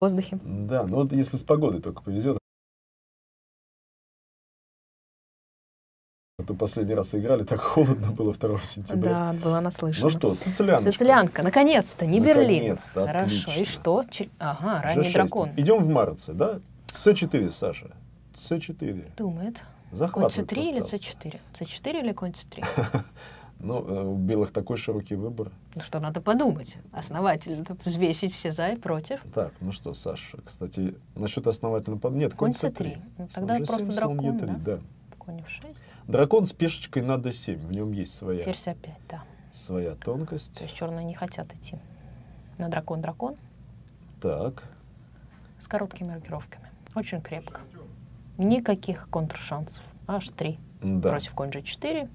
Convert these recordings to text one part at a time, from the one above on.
воздухе. Да, ну вот если с погодой только повезет. А то последний раз играли, так холодно было 2 сентября. Да, была наслышана. Ну что, сицилианочка. Сицилианка, наконец-то, не Берлин. Наконец-то, Хорошо, и что? Че- Ага, ранний G6. дракон. Идем в Марце, да? С4, Саша. С4. Думает. Конь Захватывает c3 или пространство. c4? c4 или конь c3? Ну, э, у белых такой широкий выбор. Ну что, надо подумать. Основательно взвесить все за и против. Так, ну что, Саша, кстати, насчет основательного под... Нет, конь Конь c3. c3. Ну, тогда G7, просто слон дракон, E3, да? да. Конь f6, Дракон с пешечкой на d7, в нем есть своя, ферзь опять, да. своя То тонкость. есть черные не хотят идти на дракон-дракон Так, с короткими рокировками. Очень крепко. Никаких контршансов. Аж три. да, Против конь g4 и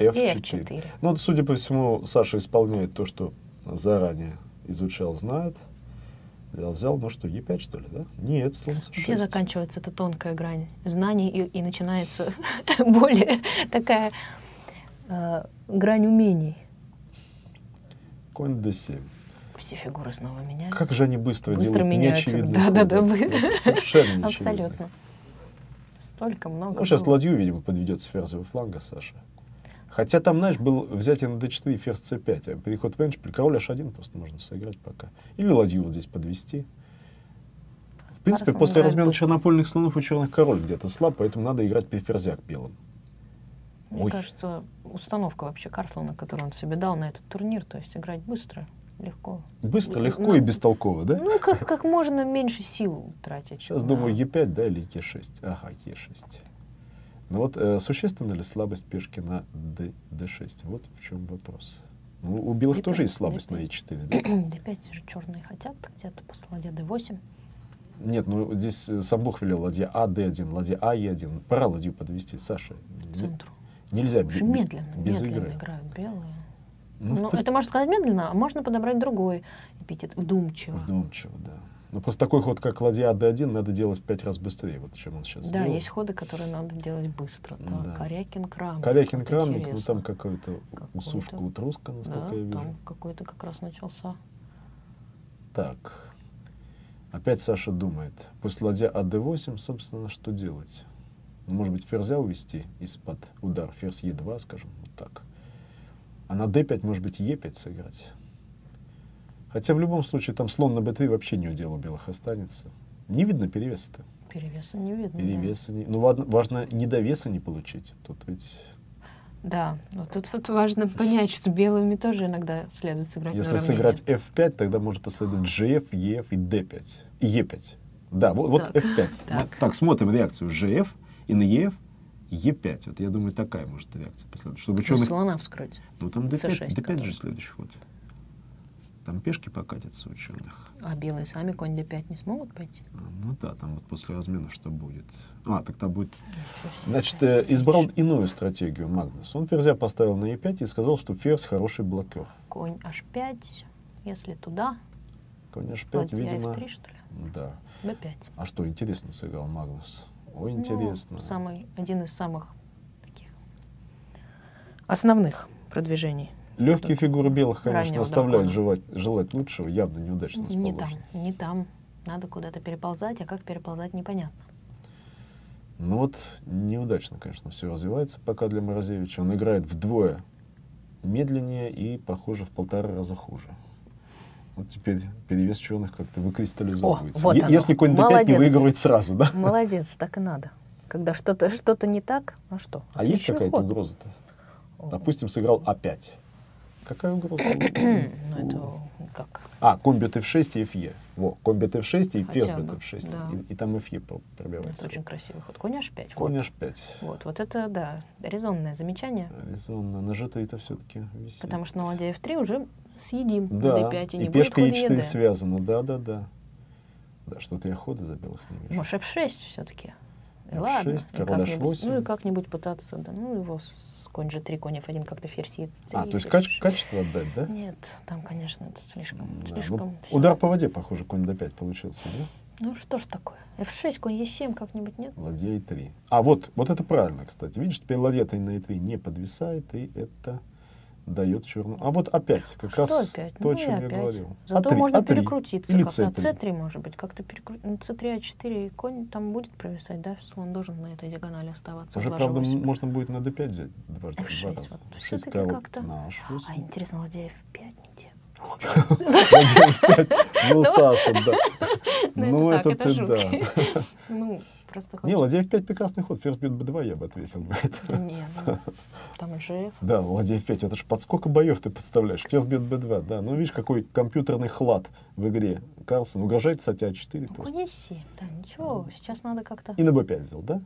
F4. f4. Ну, судя по всему, Саша исполняет то, что заранее изучал, знает. Взял, взял, ну что, Е5 что ли, да? Нет, слон c6. Где заканчивается эта тонкая грань знаний и, и начинается более такая э, грань умений? Конь d7. Все фигуры снова меняются. Как же они быстро, Быстро делают неочевидные ходы. вы- Вот Совершенно. Абсолютно. Столько много. Ну, сейчас ладью, видимо, подведет с ферзевого фланга Саша. Хотя там, знаешь, был взятие на d4 ферзь c5, а переход в эншпиль, король h1 просто можно сыграть пока. Или ладью вот здесь подвести. В принципе, Хорошо, после играет размена быстро. чернопольных слонов у черных король где-то слаб, поэтому надо играть при ферзях белым. Мне Ой. кажется, установка вообще Карслана, которую он себе дал на этот турнир, то есть играть быстро, легко. Быстро, Ну, легко ну, и бестолково, да? Ну, как, как можно меньше сил тратить. Сейчас на- думаю e5, да, или e6. Ага, e6. Ну вот э, существенна ли слабость пешки на d, d6? Вот в чем вопрос. Ну, у белых D5, тоже есть слабость на D5. e4, да? D5 же черные хотят, где-то после ладья D8. Нет, ну здесь э, сам Бог велел ладья А, Д1, ладья А, Е1. Пора ладью подвести, Саша. к центру. Нельзя бе- медленно, без медленно игры. играют белые. Ну, Ну, в это можно сказать медленно, а можно подобрать другой эпитет, вдумчиво. Вдумчиво, да. Ну просто такой ход, как ладья А, Д1, надо делать в пять раз быстрее, вот чем он сейчас Да, сделал. есть ходы, которые надо делать быстро. Так, Да. Корякин Крамник. Корякин вот Крамник, ну там какой-то Какой-то. усушка утруска, насколько Да, я вижу. там какой-то как раз начался. Так. Опять Саша думает. После ладья А, Д8, собственно, что делать? Ну, может быть, ферзя увести из-под удар. Ферзь Е2, скажем, вот так. А на d5, может быть, Е5 сыграть. Хотя в любом случае там слон на b3 вообще не у дела белых останется. Не видно перевеса-то. Перевеса не видно. да. Перевеса не... Ну, важно, важно не довеса не получить. Тут ведь, Да, вот тут вот важно понять, что белыми тоже иногда следует сыграть если сыграть f5, тогда может последовать gf, ef и d5. И e5. Да, вот, вот Так, f5. так. Вот так, смотрим реакцию gf и на ef e5. Вот я думаю, такая может реакция последовать. Чтобы черных... слона вскрыть. Ну, там d5, C6 d5 который. же следующий ход. Там пешки покатятся у черных. А белые сами конь d5 не смогут пойти? А, Ну да, там вот после размена что будет. А, тогда будет... Значит, E5, э, избрал иную стратегию Магнус. Он ферзя поставил на e5 и сказал, что ферзь хороший блокер. Конь h5, если туда, Конь h5, ладья видимо... f3, что ли? Да. b5. А что, интересно сыграл Магнус? Ой, Ну, интересно. самый, один из самых таких основных продвижений. Легкие фигуры белых, конечно, оставляют желать, желать лучшего, явно неудачно Не там, не там. Надо куда-то переползать, а как переползать, непонятно. Ну вот, неудачно, конечно, все развивается пока для Морозевича. Он играет вдвое медленнее и, похоже, в полтора раза хуже. Вот теперь перевес черных как-то выкристаллизовывается. О, вот. Если конь d5 не выигрывает сразу, да? Молодец, так и надо. Когда что-то что не так, а что? А есть какая-то угроза-то? Допустим, сыграл А5. Какая угроза? Ну, это как? А, комбит f6 и fe. Во, комбит f6 и ферзь бы, бит f6. да. И, и там fe Это пробивается. очень красивый ход. Конь h5. Конь вот. h5. Вот, вот это, да, резонное замечание. Резонно. На g3 все-таки висит. Потому что на ладья f3 уже съедим да, на d5, и не и будет пешка хода e4 ед. связана. Да, да, да. Да, что-то я хода за белых не вижу. Может, f6 все-таки. И F6, ладно. и король как-нибудь- H8. Ну и как-нибудь пытаться, да. Ну его с конь g3, конь f1 как-то ферзь e3. а, то есть кач- качество отдать, да? Нет, там, конечно, это слишком, Да, ну, слишком всё. удар по воде, похоже, конь d5 получился, да? Ну что ж такое? f6, конь e7 как-нибудь нет? Ладья e3. А, вот, вот это правильно, кстати. Видишь, теперь ладья-то на e3 не подвисает, и это дает черную. А вот опять, как Что раз опять? то, о Ну и чем я опять. говорил. Зато А3, можно А3 перекрутиться или как-то. C3. C3 может быть, как-то перекрутить. Ну, C3, А4, и конь там будет провисать, да? Слон должен на этой диагонали оставаться. Уже, правда, же м- восемь. можно будет на d5 взять дважды, F6 два вот. F6 Всё-таки король как-то- на h8. А интересно, ладья F5 не те. Ну, Саша, да. Ну, Ну, это ты, да. Ну, просто Не, хочется. ладья f5 прекрасный ход. Ферзь бьет b2 я бы ответил на это. Не, ну, там GF. Да, ладья f5, это ж под сколько боев ты представляешь? Ферзь бьет b2, да. Ну, видишь, какой компьютерный хлад в игре. Карлсон угрожает, кстати, а4 Ну, просто. E7, да, ничего, сейчас надо как-то... И на b5 взял, да?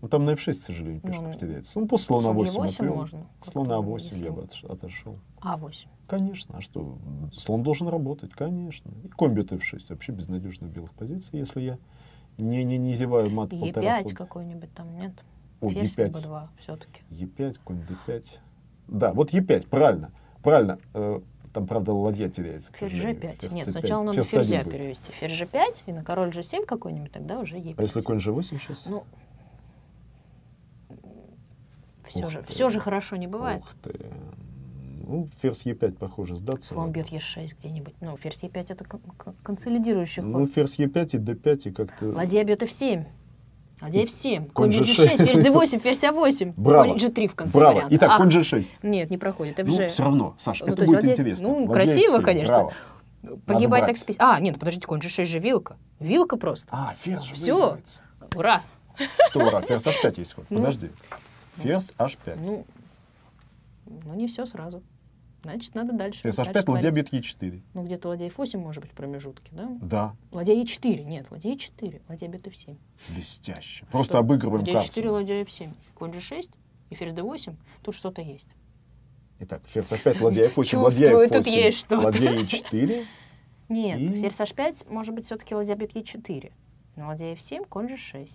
Ну, там на f6, к сожалению, пешка Ну, потеряется. Ну, слона слон 8 E8 отвел. можно. Как-то, А8 если- я бы отошел. А8. Конечно, а что? Слон должен работать, конечно. И конь бьет f6. Вообще безнадежно в белых позициях, если я не, не, не зеваю мат полтора Е5 хода. какой-нибудь там, нет? О, Ферзь Е5. Б2 все-таки. Е5, конь d5. Да, вот Е5, правильно. Правильно. Э, Там, правда, ладья теряется. Ферзь сожалению. G5. Ферзь Нет, C5. сначала надо Ферзь ферзя C1 будет. перевести. Ферзь G5 и на король G7 какой-нибудь, тогда уже Е5. А если конь G8 сейчас? Ну, все Ух же, ты. все же хорошо не бывает. Ух ты. Ну, ферзь Е5, похоже, сдаться. Слон бьет Е6 где-нибудь. Ну, ферзь Е5 это кон- кон- консолидирующий Ну, ход. ферзь Е5 и d5 и как-то... Ладья бьет F7. Ладья F7. Конь Конь бьет G6. G6, ферзь D8, ферзь А8. Браво. Конь G3 в конце Браво. варианта. Итак, А, конь G6. Нет, не проходит. Ну, FG. все равно, Саша, Ну, это будет ладья- интересно. ну, Ладья красиво, F7, конечно. браво. Погибать так спесь. А, нет, подождите, конь G6 же вилка. Вилка просто. А, ферзь же Всё. выигрывается. Ура! Что, ура, ферзь H5 есть ход. Ну. Подожди. Ферзь H5. Ну, ну не все сразу. Значит, надо дальше. Ферзь дальше H5, ладья бьет Е4. Ну, где-то ладья F8 может быть в промежутке, да? Да, Ладья Е4. Нет, ладья Е4. Ладья бьет F7. блестяще. Просто Что? обыгрываем Ладья Е4, Карлсона. ладья F7. Конь G6 и ферзь D8. Тут что-то есть. Итак, ферзь H5, ладья F8, ладья Чувствую, F8, тут есть что-то. ладья E4. Нет, И- ферзь H5, может быть, все-таки ладья бьет Е4. Но ладья F7, конь G6.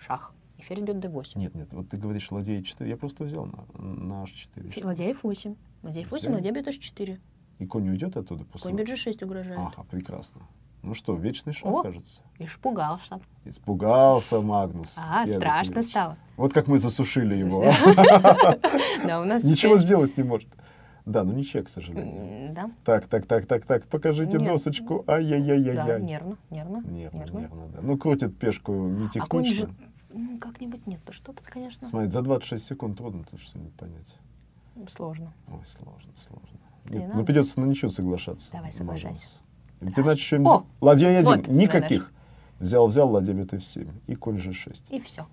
Шах. Ферзь бьет D8. Нет, нет, вот ты говоришь ладья E4, я просто взял на, на H4. Фи- Ладья F8. Ладья F8, Взяли? ладья бьет H4. И конь уйдет оттуда после? Конь бьет G6 угрожает. Ага, прекрасно. Ну что, вечный шаг, О. кажется. И шпугался. Испугался Магнус. А, Герберт страшно Ильич. стало. Вот как мы засушили его. Да, у нас Ничего сделать не может. Да, ну ничего, к сожалению. Да, Так, так, так, так, так, покажите Нет. досочку. да, Ай-яй-яй-яй-яй. нервно, нервно. Нервно, нервно, да. Ну, крутит пешку не А конь же, ну, как-нибудь нет, то что-то, конечно, Смотри, за 26 секунд трудно тут что-нибудь понять. сложно. Ой, сложно, сложно. Не Нет, ну придется на ничего соглашаться. Давай, соглашайся. Ведь иначе что О, Ладья один, вот, никаких. Взял, взял, ладья бьет f7 и конь g6. И все.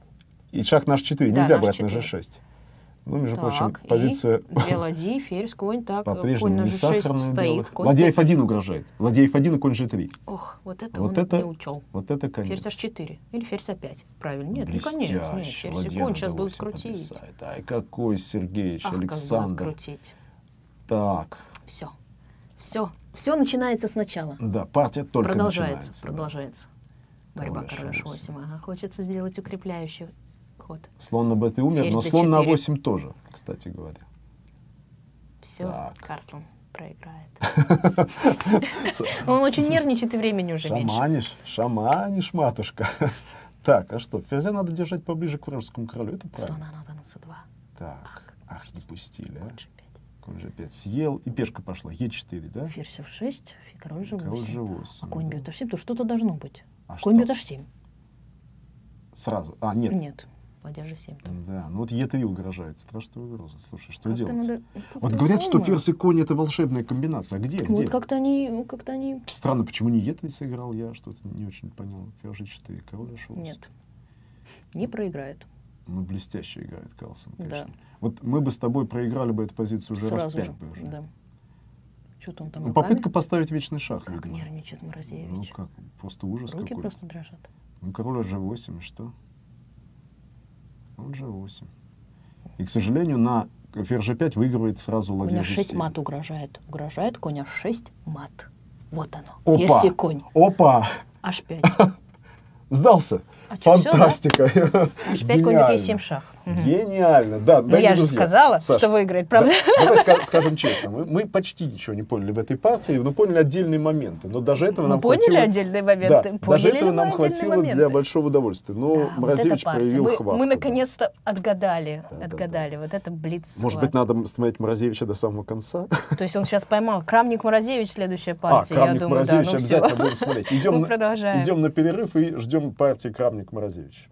И шаг на h4 Да, нельзя на брать на h4. g6. Ну, между прочим, Так, и позиция ладьи, ферзь, конь, так, конь по-прежнему на не G6 сахарная у стоит. конь Ладья стоит. f1 угрожает. Ладья f1 и конь g3. Ох, вот это Вот он это не учел. Вот это конец. Ферзь H4 или ферзь А5. Правильно? Нет, ну Блестяще. конечно, нет. Ферзь и Ладья конь на сейчас будут D8 крутить. потрясает. Ай, какой Сергеевич, Ах, как Александр. крутить. Так, Все. Все. Все начинается сначала. да, партия только продолжается, начинается. да. продолжается. Борьба Король короля H8. H8. Ага, хочется сделать укрепляющий ход. Слон на бт умер, Ферзь но слон на D4. 8 тоже, кстати говоря. Все, Так. Карслан проиграет. Он очень нервничает, и времени уже меньше. Шаманишь, шаманишь, матушка. Так, а что, ферзя надо держать поближе к вражескому королю, это правильно. Слона надо на c2. Так, ах, не пустили, а. Конь g5. Конь g5 съел, и пешка пошла, e4, да? Ферзь f6, фи- король g8. Король g8. А конь бьет h7, то что-то должно быть. А конь бьет h7. Сразу. А, нет. Нет. Ладья g7 там. Да, ну вот e3 угрожает. Страшная угроза. Слушай, что Как-то делать? надо- ну, Вот говорят, что ферзь и конь это волшебная комбинация. А где? Где? Вот как-то они, ну, как-то они... Странно, почему не e3 сыграл я? Что-то не очень понял. Ферзь g4, король h8. Нет. Не проиграет. Ну, блестяще играет Карлсон, Да. конечно. Вот мы бы с тобой проиграли бы эту позицию уже раз Сразу пять же. бы уже. Да. Что-то он там Ну, руками? попытка поставить вечный шаг, Как видимо. нервничает Ну, Морозевич. как, просто ужас Руки какой. просто дрожат. Ну, король g8, и что? Он g8. И, к сожалению, на ферзь g5 выигрывает сразу ладья А6 g7. мат угрожает. Угрожает конь А6 мат. Вот оно. Опа! Есть и конь. Опа! H5. Сдался! А чё, всё, да? Фантастика! H5 конь Гениально. бьет Е7 шах. Гениально, да. Ну, я же друзья. сказала, Саша, что выиграет, да, правда? давай ска- скажем честно, мы, мы почти ничего не поняли в этой партии, но поняли отдельные моменты. Но даже этого Мы нам поняли хватило... отдельные Да, моменты? даже Поняли этого ли нам хватило моменты? для большого удовольствия. Но Да, вот Морозевич эта партия. проявил мы, хватку. Мы да. наконец-то отгадали, Да, да, отгадали. Вот это блиц. Может быть, надо смотреть Морозевича до самого конца? То есть он сейчас поймал. Крамник Морозевич, следующая партия. а, Крамник я думаю, Морозевич да, ну обязательно будем смотреть. Идем, Мы на- идем на перерыв и ждем партии Крамник Морозевич.